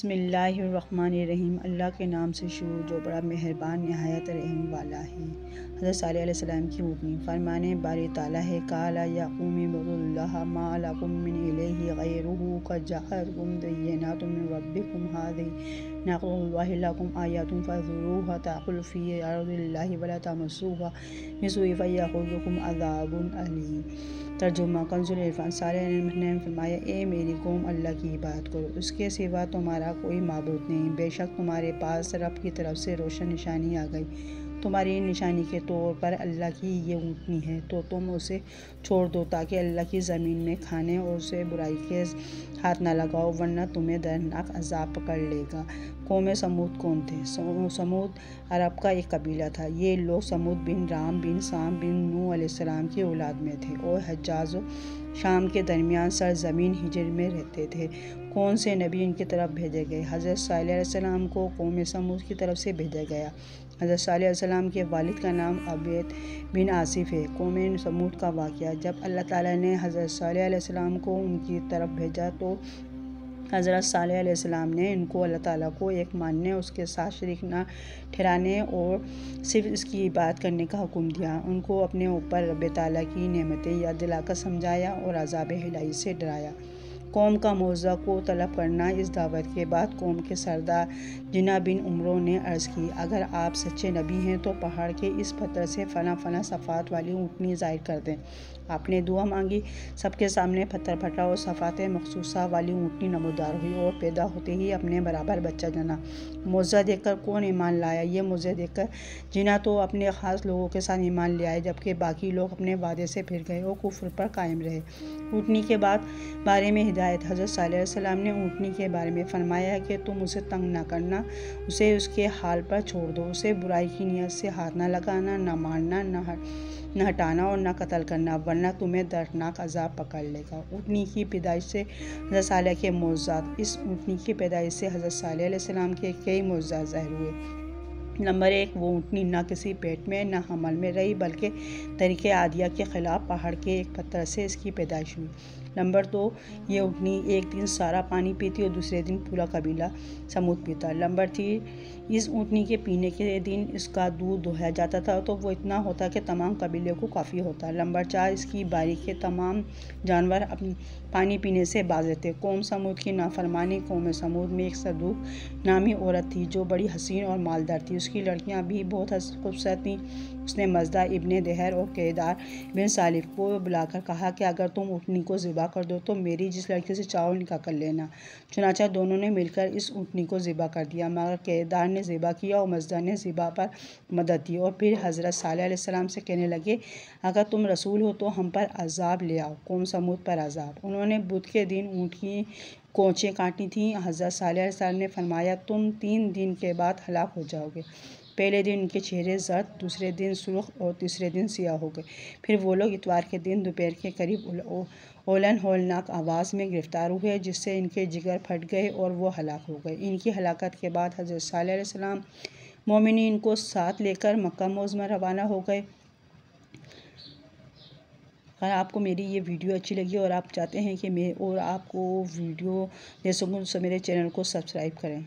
बसमीम अल्लाह के नाम से शुरू जो बड़ा मेहरबान, नहायत, रहम वाला है। हज़रत साल सलाम की ऊँटनी फरमाने, बारी ताला है, काला याक़ूमी बरुल्लाह मालकुमिन मिन रब्बिकुम हादि नक़ुल्लाहिलकुम आयातुम फज़ुरूहा ताकुल फ़ी अर्दिल्लाहि वला तमस्सूहा बिसुई फ़यख़ुज़ुकुम अज़ाबुन अलीम। तर्जुमा, कंजुल इरफान सारे ने फरमाया, ए मेरी कौम, अल्लाह की बात करो। उसके सिवा तुम्हारा कोई मबूद नहीं। बेशक तुम्हारे पास रब की तरफ़ से रोशन निशानी आ गई। तुम्हारी निशानी के तौर पर अल्लाह की ये ऊँटनी है तो तुम उसे छोड़ दो ताकि अल्लाह की ज़मीन में खाने और उसे बुराई के हाथ ना लगाओ, वरना तुम्हें दर्दनाक अजाब पकड़ लेगा। कौम समूद कौन थे? समूद अरब का एक कबीला था। ये लोग समूद बिन राम बिन साम बिन नू सलाम की औलाद में थे और हजाज शाम के दरमियान सर ज़मीन हिजर में रहते थे। कौन से नबी इनकी तरफ़ भेजे गए? हज़रत सलाम को कौम समूद की तरफ़ से भेजा गया। हज़रत सलाम के वालिद का नाम अबैद बिन आसिफ है। कौम समूद का वाक़ जब अल्लाह ताला ने हज़रत सलाम को उनकी तरफ़ भेजा तो हज़रत सलाम ने इनको अल्लाह ताला को एक मानने, उसके साथ शरीक ना ठहराने और सिर्फ़ इसकी बात करने का हुक्म दिया। उनको अपने ऊपर रब ताला की नेमतें याद दिलाकर समझाया और अजाब हिलाई से डराया। कौम का मौज़ा को तलब करना इस दावत के बाद कौम के सरदार जिना बिन उमरों ने अर्ज़ की, अगर आप सच्चे नबी हैं तो पहाड़ के इस पत्थर से फना फना सफ़ात वाली ऊँटनी ज़ाहिर कर दें। आपने दुआ मांगी, सबके सामने पत्थर फटा और सफ़ात मखसूसा वाली ऊँटनी नमोदार हुई और पैदा होते ही अपने बराबर बच्चा जना। मुआवजा देखकर कौन ईमान लाया? ये मुझे देखकर जिना तो अपने ख़ास लोगों के साथ ईमान ले आए, जबकि बाकी लोग अपने वादे से फिर गए और कुफर पर कायम रहे। ऊँटनी के बाद बारे में हिदायत हज़रत सलाम ने ऊँटनी के बारे में फरमाया कि तुम उसे तंग ना करना, उसे उसके हाल पर छोड़ दो, उसे बुराई की नीयत से हाथ ना लगाना, ना मारना, ना न हटाना और न कत्ल करना, वरना तुम्हें दर्दनाक अजाब पकड़ लेगा। ऊँटनी की पैदाइश से हज़रत साल के मौजाद इस ऊँटनी की पैदाइश से हज़रत साल के कई मौजाद ज़ाहिर हुए। नंबर एक, वो ऊँटनी ना किसी पेट में, ना हमल में रही, बल्कि तरीके आदिया के ख़िलाफ़ पहाड़ के एक पत्थर से इसकी पैदाइश हुई। नंबर दो, ये ऊँटनी एक दिन सारा पानी पीती और दूसरे दिन पूरा कबीला समूद पीता। नंबर थ्री इस ऊँटनी के पीने के दिन इसका दूध दोहया जाता था तो वो इतना होता कि तमाम कबीले को काफ़ी होता। नंबर चार, इसकी बारी के तमाम जानवर अपनी पानी पीने से बाज थे कौम समूद की नाफरमानी, कौम समूद में एक सदूक नामी औरत थी जो बड़ी हसीन और मालदार थी। उसकी लड़कियाँ भी बहुत खूबसूरत थीं। उसने मजदा इबन दहर और केदार बिन सालिफ को बुलाकर कहा कि अगर तुम ऊँटनी को ज़िबा कर दो तो मेरी जिस लड़की से चाहो निकाह कर लेना। चुनाचा दोनों ने मिलकर इस ऊँटनी को ज़िबा कर दिया। मगर केदार ने ज़िबा किया और मजदा ने ज़िबा पर मदद दी और फिर हज़रत सलाम से कहने लगे, अगर तुम रसूल हो तो हम पर अजाब ले आओ कौम समूद पर अजाब? उन्होंने बुध के दिन ऊँट की कोचें काटी थीं। हज़रत साल ने फरमाया, तुम तीन दिन के बाद हलाक हो जाओगे। पहले दिन उनके चेहरे जर्द, दूसरे दिन सुर्ख और तीसरे दिन सियाह हो गए। फिर वो लोग इतवार के दिन दोपहर के करीब ओलन होलनाक आवाज़ में गिरफ़्तार हुए, जिससे इनके जिगर फट गए और वो हलाक हो गए। इनकी हलाकत के बाद हज़रत सलाम मोमिन इनको साथ लेकर मक्का मोज़ में रवाना हो गए। अगर आपको मेरी ये वीडियो अच्छी लगी और आप चाहते हैं कि मैं और आपको वीडियो दे सकूँ तो मेरे चैनल को सब्सक्राइब करें।